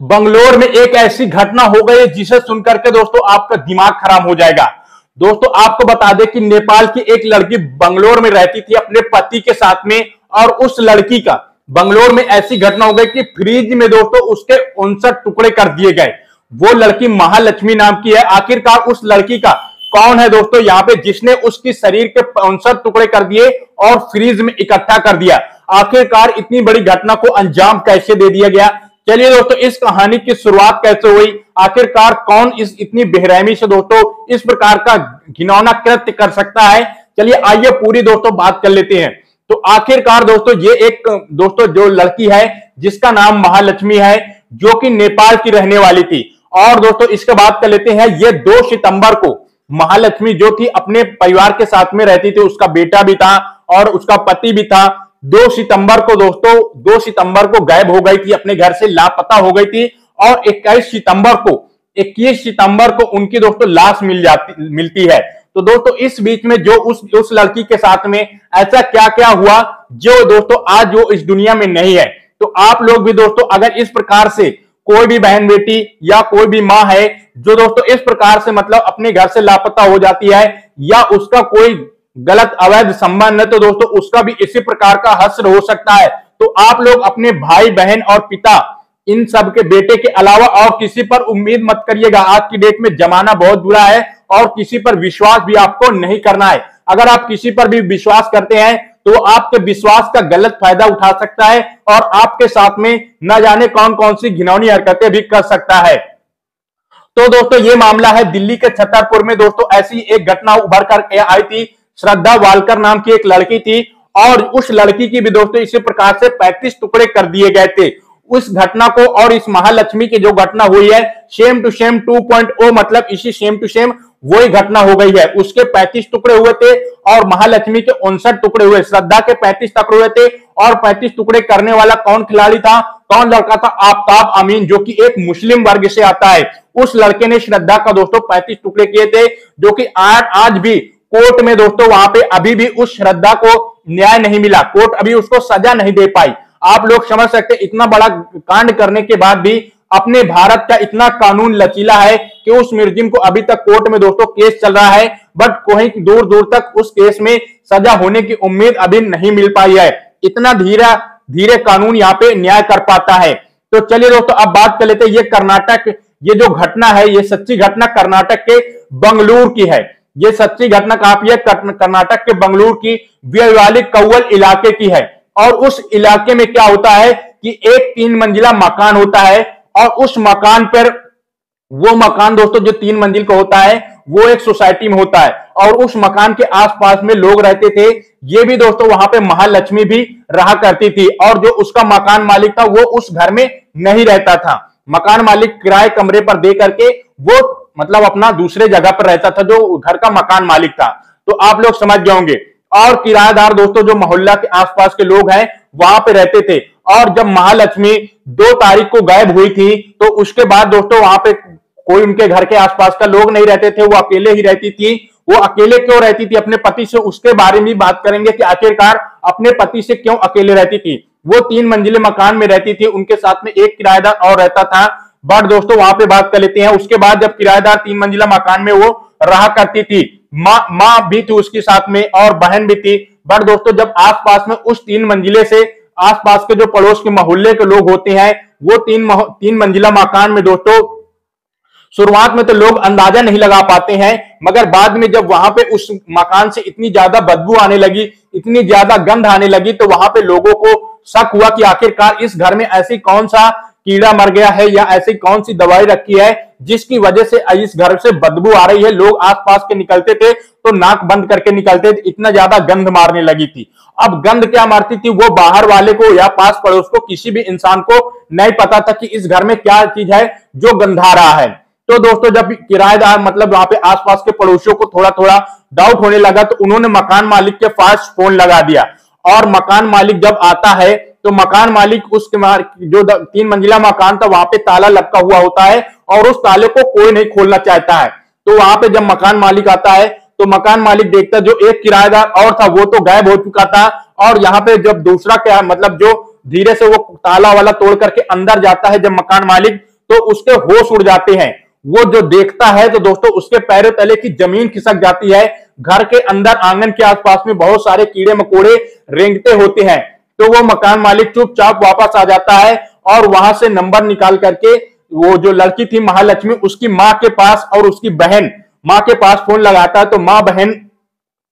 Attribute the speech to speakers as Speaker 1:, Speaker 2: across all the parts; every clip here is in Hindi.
Speaker 1: बंगलोर में एक ऐसी घटना हो गई जिसे सुनकर के दोस्तों आपका दिमाग खराब हो जाएगा। दोस्तों, आपको बता दें कि नेपाल की एक लड़की बंगलोर में रहती थी अपने पति के साथ में और उस लड़की का बंगलोर में ऐसी घटना हो गई कि फ्रिज में दोस्तों उसके उनसठ टुकड़े कर दिए गए। वो लड़की महालक्ष्मी नाम की है। आखिरकार उस लड़की का कौन है दोस्तों? यहाँ पे जिसने उसकी शरीर के उनसठ टुकड़े कर दिए और फ्रीज में इकट्ठा कर दिया। आखिरकार इतनी बड़ी घटना को अंजाम कैसे दे दिया गया? चलिए दोस्तों, इस कहानी की शुरुआत कैसे हुई? आखिरकार कौन इस इतनी बेहरहमी से दोस्तों, इस प्रकार का घिनौना कृत्य कर सकता है? चलिए, आइए पूरी दोस्तों बात कर लेते हैं। तो आखिरकार दोस्तों, ये एक दोस्तों, जो लड़की है, जिसका नाम महालक्ष्मी है, जो कि नेपाल की रहने वाली थी। और दोस्तों, इसके बात कर लेते हैं ये दो सितंबर को। महालक्ष्मी, जो थी अपने परिवार के साथ में रहती थी, उसका बेटा भी था और उसका पति भी था दो सितंबर को दोस्तों, दो सितंबर को गायब हो गई थी, अपने घर से लापता हो गई थी और इक्कीस सितंबर को, इक्कीस सितंबर को उनकी दोस्तों लाश मिल जाती, मिलती है। तो दोस्तों, इस बीच में जो उस उस लड़की के साथ में ऐसा क्या क्या हुआ, जो दोस्तों आज जो इस दुनिया में नहीं है। तो आप लोग भी दोस्तों, अगर इस प्रकार से कोई भी बहन बेटी या कोई भी माँ है, जो दोस्तों इस प्रकार से मतलब अपने घर से लापता हो जाती है, या उसका कोई गलत अवैध संबंध है तो दोस्तों उसका भी इसी प्रकार का हस्र हो सकता है। तो आप लोग अपने भाई, बहन और पिता, इन सब के बेटे के अलावा और किसी पर उम्मीद मत करिएगा। आज की डेट में जमाना बहुत बुरा है और किसी पर विश्वास भी आपको नहीं करना है। अगर आप किसी पर भी विश्वास करते हैं तो आपके विश्वास का गलत फ़ायदा उठा सकता है और आपके साथ में न जाने कौन कौन सी घिनौनी हरकतें भी कर सकता है। तो दोस्तों, ये मामला है दिल्ली के छतरपुर में। दोस्तों, ऐसी एक घटना उभर कर आई थी श्रद्धा वालकर नाम की एक लड़की थी और उस लड़की की भी दोस्तों इसी प्रकार से पैंतीस टुकड़े कर दिए गए थे। उस घटना को और इस महालक्ष्मी की जो घटना हुई है same to same two point O मतलब इसी सेम टू सेम वही घटना हो गई है। उसके 35 टुकड़े हुए थे और महालक्ष्मी के उनसठ टुकड़े हुए, श्रद्धा के 35 टुकड़े हुए थे और 35 टुकड़े करने वाला कौन खिलाड़ी था? कौन लड़का था? आफ्ताब अमीन, जो कि एक मुस्लिम वर्ग से आता है। उस लड़के ने श्रद्धा का दोस्तों 35 टुकड़े किए थे, जो कि आज आज भी कोर्ट में दोस्तों, वहाँ पे अभी भी उस श्रद्धा को न्याय नहीं मिला। कोर्ट अभी उसको सजा नहीं दे पाई। आप लोग समझ सकते इतना बड़ा कांड करने के बाद भी अपने भारत का इतना कानून लचीला है कि उस मिर्जिम को अभी तक कोर्ट में दोस्तों केस चल रहा है, बट कोई दूर दूर तक उस केस में सजा होने की उम्मीद अभी नहीं मिल पाई है। इतना धीरा, धीरे कानून यहाँ पे न्याय कर पाता है। तो चलिए दोस्तों, अब बात कर लेते हैं, ये कर्नाटक, ये जो घटना है, ये सच्ची घटना कर्नाटक के बंगलुरु की है। ये सच्ची घटना कहाँ है? कर्नाटक के बंगलुरु की व्यवाली कौल इलाके की है। और उस इलाके में क्या होता है कि एक तीन मंजिला मकान होता है और उस मकान पर, वो मकान दोस्तों, जो तीन मंजिल का होता है, वो एक सोसाइटी में होता है। और उस मकान के आसपास में लोग रहते थे। ये भी दोस्तों, वहाँ पे महालक्ष्मी भी रहा करती थी। और जो उसका मकान मालिक था, वो उस घर में नहीं रहता था। मकान मालिक किराए कमरे पर दे करके, वो मतलब अपना दूसरे जगह पर रहता था, जो घर का मकान मालिक था। तो आप लोग समझ जाओगे। और किराएदार दोस्तों, जो मोहल्ला के आसपास के लोग हैं, वहाँ पे रहते थे। और जब महालक्ष्मी दो तारीख को गायब हुई थी तो उसके बाद दोस्तों, वहाँ पे कोई उनके घर के आसपास का लोग नहीं रहते थे। वो अकेले ही रहती थी। वो अकेले क्यों रहती थी? अपने पति से उसके बारे में बात करेंगे कि आखिरकार अपने पति से क्यों अकेले रहती थी। वो तीन मंजिले मकान में रहती थी। उनके साथ में एक किराएदार और रहता था। बट दोस्तों, वहाँ पे बात कर लेते हैं। उसके बाद जब किराएदार तीन मंजिला मकान में वो रहा करती थी, माँ माँ भी थी उसके साथ में और बहन भी थी। बट दोस्तों, जब आसपास में उस तीन मंजिले से आसपास के जो पड़ोस के मोहल्ले के लोग होते हैं, वो तीन तीन मंजिला मकान में दोस्तों, शुरुआत में तो लोग अंदाज़ा नहीं लगा पाते हैं, मगर बाद में जब वहाँ पे उस मकान से इतनी ज़्यादा बदबू आने लगी, इतनी ज़्यादा गंध आने लगी तो वहाँ पे लोगों को शक हुआ कि आखिरकार इस घर में ऐसी कौन सा कीड़ा मर गया है या ऐसी कौन सी दवाई रखी है जिसकी वजह से इस घर से बदबू आ रही है? लोग आसपास के निकलते थे तो नाक बंद करके निकलते थे, इतना ज़्यादा गंध मारने लगी थी। अब गंध क्या मारती थी? वो बाहर वाले को या पास पड़ोस को, किसी भी इंसान को नहीं पता था कि इस घर में क्या चीज़ है जो गंधा रहा है। तो दोस्तों, जब किराएदार मतलब वहाँ पे आसपास के पड़ोसियों को थोड़ा थोड़ा डाउट होने लगा तो उन्होंने मकान मालिक के पास फ़ोन लगा दिया। और मकान मालिक जब आता है तो मकान मालिक, उस जो तीन मंजिला मकान था, वहाँ पे ताला लटका हुआ होता है और उस ताले को कोई नहीं खोलना चाहता है। तो वहाँ पे जब मकान मालिक आता है तो मकान मालिक देखता जो एक किराएदार और था, वो तो गायब हो चुका था और यहाँ पे जब दूसरा क्या मतलब जो धीरे से वो ताला वाला तोड़ करके अंदर जाता है जब मकान मालिक तो उसके होश उड़ जाते हैं। वो जो देखता है तो दोस्तों, उसके पैरों तले की ज़मीन खिसक जाती है। घर के अंदर आँगन के आसपास में बहुत सारे कीड़े मकोड़े रेंगते होते हैं। तो वो मकान मालिक चुपचाप वापस आ जाता है और वहाँ से नंबर निकाल करके वो जो लड़की थी महालक्ष्मी, उसकी माँ के पास और उसकी बहन, माँ के पास फ़ोन लगाता है तो माँ बहन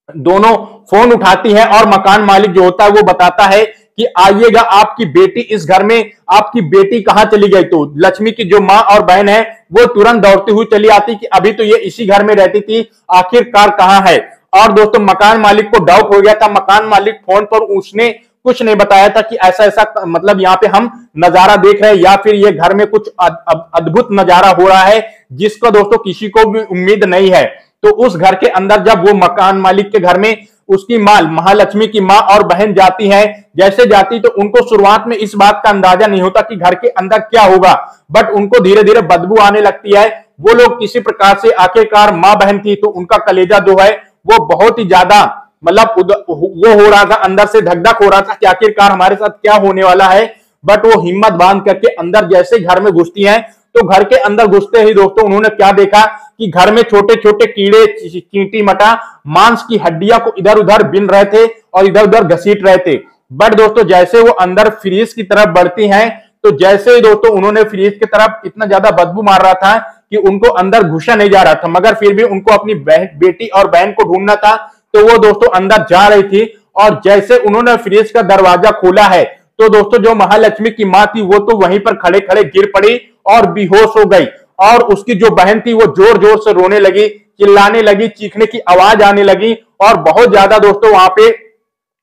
Speaker 1: दोनों फ़ोन उठाती है और मकान मालिक जो होता है वो बताता है कि आइएगा, आपकी बेटी इस घर में, आपकी बेटी कहाँ चली गई? तो लक्ष्मी की जो माँ और बहन है, वो तुरंत दौड़ती हुई चली आती कि अभी तो ये इसी घर में रहती थी, आखिरकार कहाँ है? और दोस्तों, मकान मालिक को डाउट हो गया था, मकान मालिक फ़ोन पर उसने कुछ नहीं बताया था कि ऐसा ऐसा मतलब यहाँ पे हम नज़ारा देख रहे हैं, या फिर ये घर में कुछ अद्भुत नज़ारा हो रहा है, जिसका दोस्तों किसी को भी उम्मीद नहीं है। तो उस घर के अंदर जब वो मकान मालिक के घर में उसकी माल महालक्ष्मी की माँ और बहन जाती है, जैसे जाती तो उनको शुरुआत में इस बात का अंदाज़ा नहीं होता कि घर के अंदर क्या होगा बट उनको धीरे धीरे बदबू आने लगती है। वो लोग किसी प्रकार से आखिरकार माँ बहन थी तो उनका कलेजा जो है, वो बहुत ही ज़्यादा मतलब वो हो रहा था, अंदर से धक धक हो रहा था कि आखिरकार हमारे साथ क्या होने वाला है। बट वो हिम्मत बाँध करके अंदर जैसे घर में घुसती हैं तो घर के अंदर घुसते ही दोस्तों उन्होंने क्या देखा कि घर में छोटे छोटे कीड़े चींटी मटा मांस की हड्डियाँ को इधर उधर बिन रहे थे और इधर उधर घसीट रहे थे। बट दोस्तों जैसे वो अंदर फ्रीज की तरफ़ बढ़ती हैं तो जैसे ही दोस्तों उन्होंने फ्रीज की तरफ़ इतना ज़्यादा बदबू मार रहा था कि उनको अंदर घुसा नहीं जा रहा था, मगर फिर भी उनको अपनी बेटी और बहन को ढूंढना था तो वो दोस्तों अंदर जा रही थी और जैसे उन्होंने फ्रिज का दरवाज़ा खोला है तो दोस्तों जो महालक्ष्मी की माँ थी, वो तो वहीं पर खड़े खड़े गिर पड़ी और बेहोश हो गई। और उसकी जो बहन थी, वो ज़ोर ज़ोर से रोने लगी, चिल्लाने लगी, चीखने की आवाज़ आने लगी और बहुत ज़्यादा दोस्तों वहाँ पे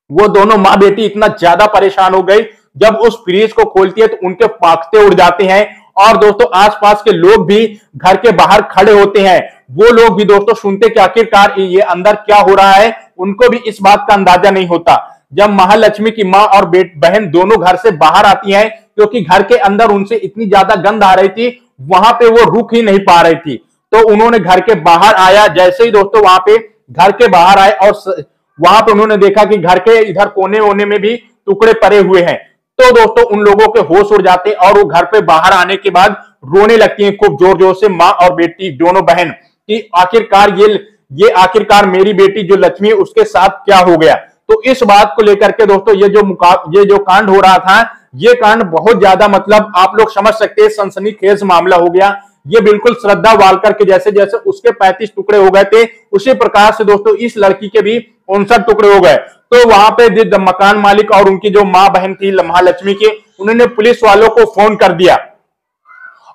Speaker 1: वो दोनों माँ बेटी इतना ज़्यादा परेशान हो गई। जब उस फ्रिज को खोलती है तो उनके पाखते उड़ जाते हैं और दोस्तों आसपास के लोग भी घर के बाहर खड़े होते हैं। वो लोग भी दोस्तों सुनते कि आखिरकार ये अंदर क्या हो रहा है, उनको भी इस बात का अंदाज़ा नहीं होता। जब महालक्ष्मी की माँ और बहन दोनों घर से बाहर आती हैं, क्योंकि घर के अंदर उनसे इतनी ज़्यादा गंध आ रही थी, वहाँ पे वो रुक ही नहीं पा रही थी। तो उन्होंने घर के बाहर आया, जैसे ही दोस्तों वहाँ पे घर के बाहर आए और वहाँ पे उन्होंने देखा कि घर के इधर कोने वोने में भी टुकड़े पड़े हुए हैं। तो दोस्तों उन लोगों के होश उड़ जाते और वो घर पे बाहर आने के बाद रोने लगती हैं, खूब ज़ोर ज़ोर से माँ और बेटी, दोनों बहन। कि आखिरकार ये ये आखिरकार मेरी बेटी जो लक्ष्मी उसके साथ क्या हो गया? तो इस बात को लेकर के दोस्तों, ये जो मुका, ये जो कांड हो रहा था, ये कांड बहुत ज़्यादा मतलब आप लोग समझ सकते हैं सनसनी खेज मामला हो गया। ये बिल्कुल श्रद्धा वालकर के जैसे जैसे उसके पैंतीस टुकड़े हो गए थे, उसी प्रकार से दोस्तों, इस लड़की के भी उनसठ टुकड़े हो गए। तो वहाँ पे मकान मालिक और उनकी जो माँ बहन थी, महालक्ष्मी की, उन्होंने पुलिस वालों को फ़ोन कर दिया।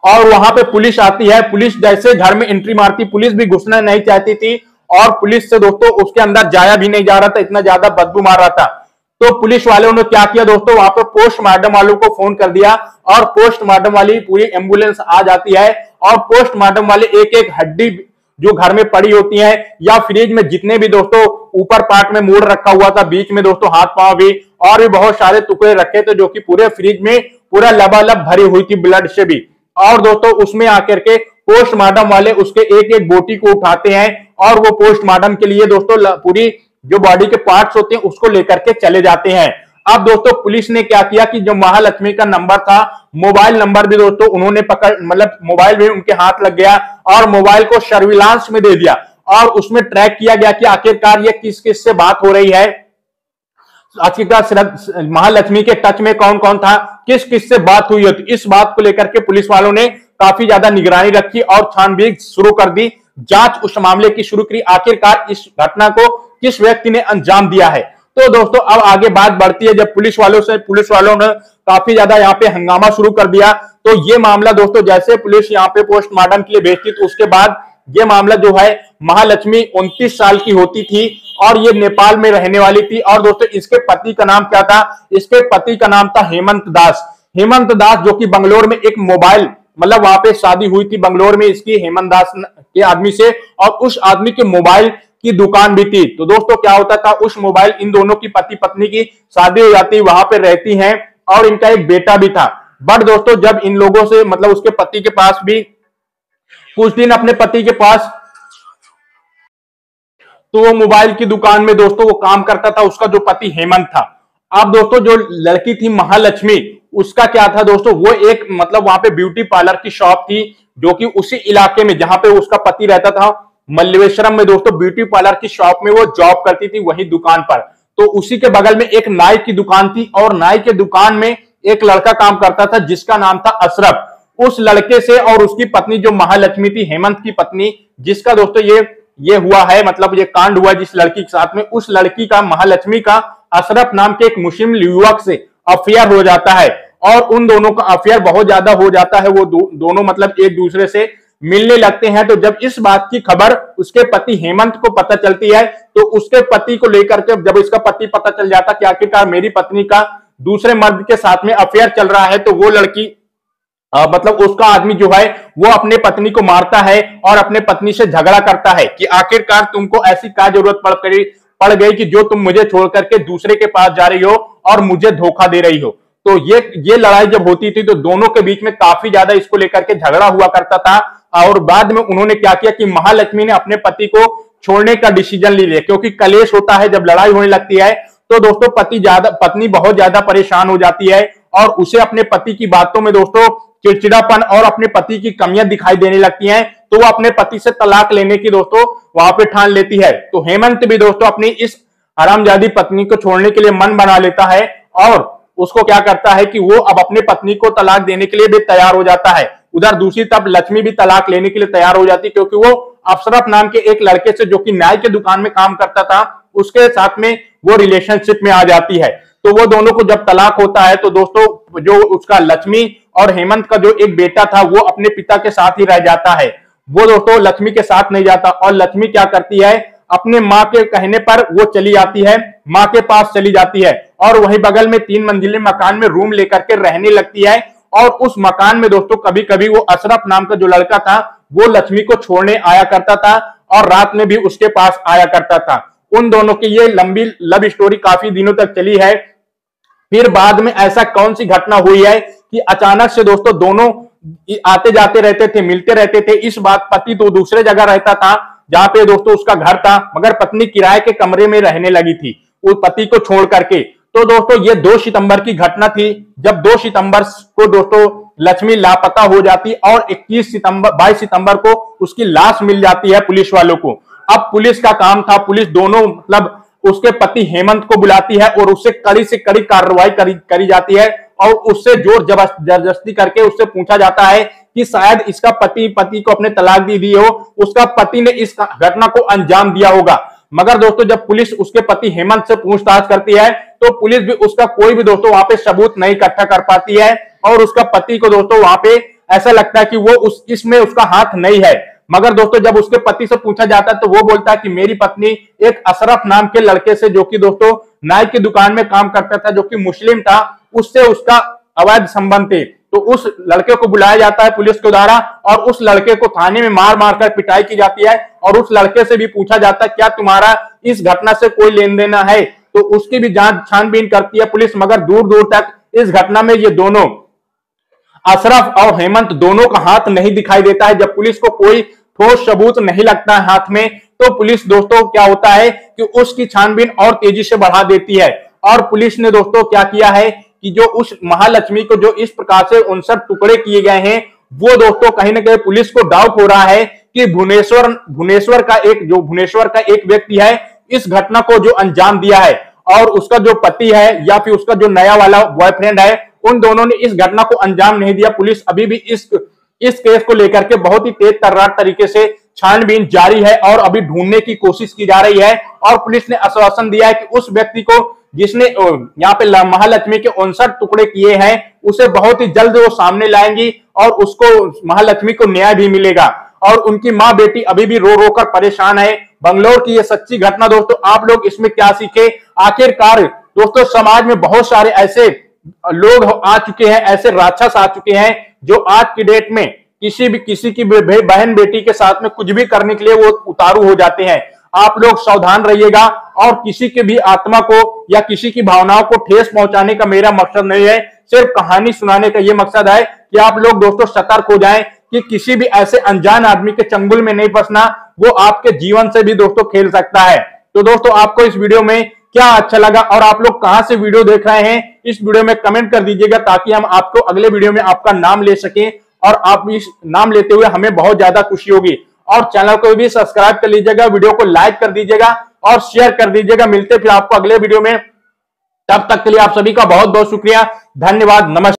Speaker 1: और वहाँ पे पुलिस आती है। पुलिस जैसे घर में एंट्री मारती, पुलिस भी घुसना नहीं चाहती थी और पुलिस से दोस्तों उसके अंदर जाया भी नहीं जा रहा था, इतना ज़्यादा बदबू मार रहा था। तो पुलिस वालों ने क्या किया दोस्तों, वहाँ पर पोस्टमार्टम वालों को फ़ोन कर दिया और पोस्टमार्टम वाली पूरी एंबुलेंस आ जाती है और पोस्टमार्टम वाले एक एक हड्डी जो घर में पड़ी होती है या फ्रिज में जितने भी दोस्तों ऊपर पार्ट में मोड़ रखा हुआ था, बीच में दोस्तों हाथ पाँव भी और भी बहुत सारे टुकड़े रखे थे जो कि पूरे फ्रिज में पूरा लबालब भरी हुई थी ब्लड से भी। और दोस्तों, उसमें आकर के पोस्टमार्टम वाले उसके एक एक बोटी को उठाते हैं और वो पोस्टमार्टम के लिए दोस्तों पूरी जो बॉडी के पार्ट्स होते हैं, उसको लेकर के चले जाते हैं। अब दोस्तों, पुलिस ने क्या किया कि जो महालक्ष्मी का नंबर था मोबाइल नंबर भी दोस्तों, उन्होंने पकड़ मतलब मोबाइल भी उनके हाथ लग गया और मोबाइल को सर्विलांस में दे दिया। और उसमें ट्रैक किया गया कि आखिरकार ये किस किस से बात हो रही है। आखिरकार महालक्ष्मी के टच में कौन कौन था? किस किस से बात हुई होती? इस बात को लेकर के पुलिस वालों ने काफ़ी ज़्यादा निगरानी रखी और छानबीन शुरू कर दी। जाँच उस मामले की शुरू करी। आखिरकार इस घटना को किस व्यक्ति ने अंजाम दिया है? तो दोस्तों, अब आगे बात बढ़ती है। जब पुलिस वालों से, पुलिस वालों ने काफ़ी ज़्यादा यहाँ पे हंगामा शुरू कर दिया तो ये मामला दोस्तों, जैसे पुलिस यहाँ पे पोस्टमार्टम के लिए भेजती तो उसके बाद ये मामला जो है, महालक्ष्मी उनतीस साल की होती थी और ये नेपाल में रहने वाली थी। और दोस्तों, इसके पति का नाम क्या था? इसके पति का नाम था हेमंत दास। हेमंत दास जो कि बंगलोर में एक मोबाइल मतलब वहाँ पे शादी हुई थी बंगलोर में इसकी, हेमंत दास के आदमी से। और उस आदमी के मोबाइल की दुकान भी थी। तो दोस्तों, क्या होता था? उस मोबाइल, इन दोनों की पति पत्नी की शादी हो जाती, वहाँ पे रहती हैं और इनका एक बेटा भी था। बट दोस्तों, जब इन लोगों से मतलब उसके पति के पास भी कुछ दिन अपने पति के पास तो वो मोबाइल की दुकान में दोस्तों वो काम करता था, उसका जो पति हेमंत था। अब दोस्तों जो लड़की थी महालक्ष्मी, उसका क्या था दोस्तों, वो एक मतलब वहाँ पे ब्यूटी पार्लर की शॉप थी, जो कि उसी इलाके में, जहाँ पे उसका पति रहता था। मल्लेश्वरम में दोस्तों ब्यूटी पार्लर की शॉप में वो जॉब करती थी वही दुकान पर। तो उसी के बगल में एक नाई की दुकान थी और नाई के दुकान में एक लड़का काम करता था, जिसका नाम था अशरफ। उस लड़के से और उसकी पत्नी जो महालक्ष्मी थी हेमंत की पत्नी जिसका दोस्तों ये ये हुआ है मतलब ये कांड हुआ जिस लड़की के साथ में उस लड़की का महालक्ष्मी का अशरफ नाम के एक मुस्लिम युवक से अफेयर हो जाता है। और उन दोनों का अफेयर बहुत ज़्यादा हो जाता है वो दो, दोनों मतलब एक दूसरे से मिलने लगते हैं। तो जब इस बात की खबर उसके पति हेमंत को पता चलती है तो उसके पति को लेकर के जब इसका पति पता चल जाता कि आखिरकार मेरी पत्नी का दूसरे मर्द के साथ में अफेयर चल रहा है तो वो लड़की आ, मतलब उसका आदमी जो है वो अपने पत्नी को मारता है और अपने पत्नी से झगड़ा करता है कि आखिरकार तुमको ऐसी क्या ज़रूरत पड़ पड़ गई कि जो तुम मुझे छोड़ करके दूसरे के पास जा रही हो और मुझे धोखा दे रही हो। तो ये ये लड़ाई जब होती थी तो दोनों के बीच में काफ़ी ज़्यादा इसको लेकर के झगड़ा हुआ करता था और बाद में उन्होंने क्या किया कि महालक्ष्मी ने अपने पति को छोड़ने का डिसीज़न ले लिया। क्योंकि कलेश होता है जब लड़ाई होने लगती है तो दोस्तों पति ज़्यादा पत्नी बहुत ज़्यादा परेशान हो जाती है और उसे अपने पति की बातों में दोस्तों चिड़चिड़ापन और अपने पति की कमियाँ दिखाई देने लगती हैं तो वो अपने पति से तलाक लेने की दोस्तों वहाँ पे ठान लेती है। तो हेमंत भी दोस्तों अपनी इस हरामजादी पत्नी को छोड़ने के लिए मन बना लेता है और उसको क्या करता है कि वो अब अपनी पत्नी को तलाक देने के लिए भी तैयार हो जाता है। उधर दूसरी तरफ़ लक्ष्मी भी तलाक लेने के लिए तैयार हो जाती क्योंकि वो अफसरफ नाम के एक लड़के से, जो कि न्याय के दुकान में काम करता था, उसके साथ में वो रिलेशनशिप में आ जाती है। तो वो दोनों को जब तलाक होता है तो दोस्तों जो उसका लक्ष्मी और हेमंत का जो एक बेटा था, वो अपने पिता के साथ ही रह जाता है। वो दोस्तों लक्ष्मी के साथ नहीं जाता और लक्ष्मी क्या करती है, अपने माँ के कहने पर वो चली जाती है, माँ के पास चली जाती है और वही बगल में तीन मंजिले मकान में रूम लेकर के रहने लगती है और उस मकान में दोस्तों कभी कभी वो अशरफ नाम का जो लड़का था, वो लक्ष्मी को छोड़ने आया करता था और रात में भी उसके पास आया करता था। उन दोनों की ये लंबी लव स्टोरी काफ़ी दिनों तक चली है। फिर बाद में ऐसा कौन सी घटना हुई है कि अचानक से दोस्तों दोनों आते जाते रहते थे, मिलते रहते थे। इस बात पति तो दूसरे जगह रहता था, जहाँ पे दोस्तों उसका घर था, मगर पत्नी किराए के कमरे में रहने लगी थी उस पति को छोड़ करके। तो दोस्तों ये दो सितंबर की घटना थी। जब दो सितंबर को दोस्तों लक्ष्मी लापता हो जाती और 21 सितंबर 22 सितंबर को उसकी लाश मिल जाती है पुलिस वालों को। अब पुलिस का काम था, पुलिस दोनों मतलब उसके पति हेमंत को बुलाती है और उससे कड़ी से कड़ी कार्रवाई करी करी जाती है। और उससे ज़ोर ज़बरदस्ती करके उससे पूछा जाता है कि शायद इसका पति पति को अपने तलाक दी दी हो। उसका पति ने इस घटना को अंजाम दिया होगा। मगर दोस्तों, जब पुलिस उसके पति हेमंत से पूछताछ करती है तो पुलिस भी उसका कोई भी दोस्तों वहाँ पे सबूत नहीं इकट्ठा कर पाती है। और उसका पति को दोस्तों वहाँ पे ऐसा लगता है कि वो उस इसमें उसका हाथ नहीं है। मगर दोस्तों, जब उसके पति से पूछा जाता है तो वो बोलता है कि मेरी पत्नी एक अशरफ नाम के लड़के से, जो कि दोस्तों नाई की दुकान में काम करता था, जो कि मुस्लिम था उससे उसका अवैध संबंध थे। तो उस लड़के को बुलाया जाता है पुलिस के द्वारा और उस लड़के को थाने में मार मार कर पिटाई की जाती है और उस लड़के से भी पूछा जाता है, क्या तुम्हारा इस घटना से कोई लेन देना है? तो उसकी भी जाँच छानबीन करती है पुलिस, मगर दूर दूर तक इस घटना में ये दोनों, अशरफ और हेमंत दोनों का हाथ नहीं दिखाई देता है। जब पुलिस को कोई ठोस सबूत नहीं लगता है हाथ में तो पुलिस दोस्तों क्या होता है कि उसकी छानबीन और तेज़ी से बढ़ा देती है। और पुलिस ने दोस्तों क्या किया है कि जो उस महालक्ष्मी को जो इस प्रकार से उनसठ टुकड़े किए गए हैं, वो दोस्तों कहीं ना कहीं पुलिस को डाउट हो रहा है कि भुवनेश्वर भुवनेश्वर का एक, जो भुवनेश्वर का एक व्यक्ति है, इस घटना को जो अंजाम दिया है और उसका जो पति है या फिर उसका जो नया वाला बॉयफ्रेंड है, उन दोनों ने इस घटना को अंजाम नहीं दिया। पुलिस अभी भी इस इस केस को लेकर के बहुत ही तेज तर्रार तरीके से छानबीन जारी है और अभी ढूँढने की कोशिश की जा रही है और पुलिस ने आश्वासन दिया है कि उस व्यक्ति को जिसने यहाँ पे महालक्ष्मी के उनसठ टुकड़े किए हैं, उसे बहुत ही जल्द वो सामने लाएँगी और उसको महालक्ष्मी को न्याय भी मिलेगा। और उनकी माँ बेटी अभी भी रो रो कर परेशान है। बंगलोर की ये सच्ची घटना, दोस्तों, आप लोग इसमें क्या सीखे? आखिरकार, दोस्तों, समाज में बहुत सारे ऐसे लोग आ चुके हैं, ऐसे राक्षस आ चुके हैं, जो आज की डेट में किसी भी, किसी की बहन बेटी के साथ में कुछ भी करने के लिए वो उतारू हो जाते हैं। आप लोग सावधान रहिएगा और किसी के भी आत्मा को या किसी की भावनाओं को ठेस पहुँचाने का मेरा मकसद नहीं है। सिर्फ़ कहानी सुनाने का ये मकसद है कि आप लोग दोस्तों सतर्क हो जाएँ कि किसी भी ऐसे अनजान आदमी के चंगुल में नहीं फंसना, वो आपके जीवन से भी दोस्तों खेल सकता है। तो दोस्तों, आपको इस वीडियो में क्या अच्छा लगा और आप लोग कहाँ से वीडियो देख रहे हैं, इस वीडियो में कमेंट कर दीजिएगा ताकि हम आपको अगले वीडियो में आपका नाम ले सकें और आप इस नाम लेते हुए हमें बहुत ज़्यादा खुशी होगी। और चैनल को भी सब्सक्राइब कर लीजिएगा, वीडियो को लाइक कर दीजिएगा और शेयर कर दीजिएगा। मिलते फिर आपको अगले वीडियो में। तब तक के लिए आप सभी का बहुत बहुत शुक्रिया। धन्यवाद। नमस्कार।